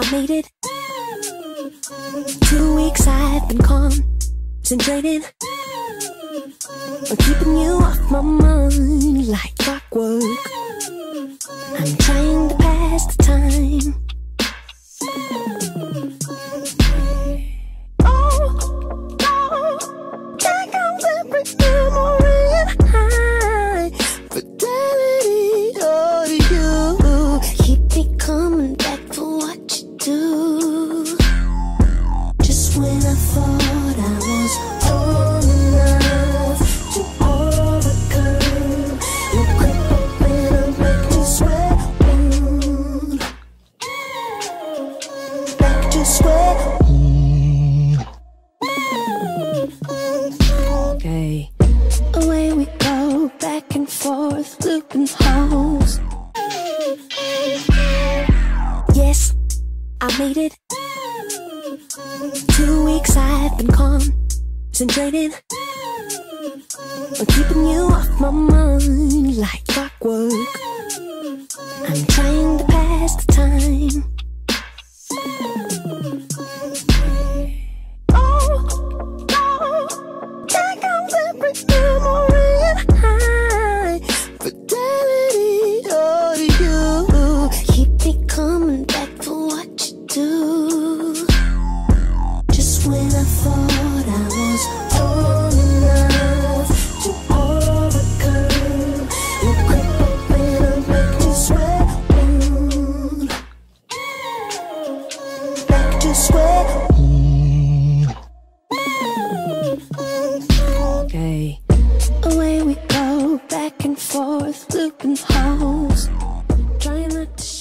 I made it. Two weeks I've been calm, concentrating on keeping you off my mind Yes, I made it. Two weeks I've been concentrating on keeping you off my mind like clockwork. I'm trying when I thought I was old enough to overcome. You and Okay. Away we go, back and forth, looping holes. Trying not to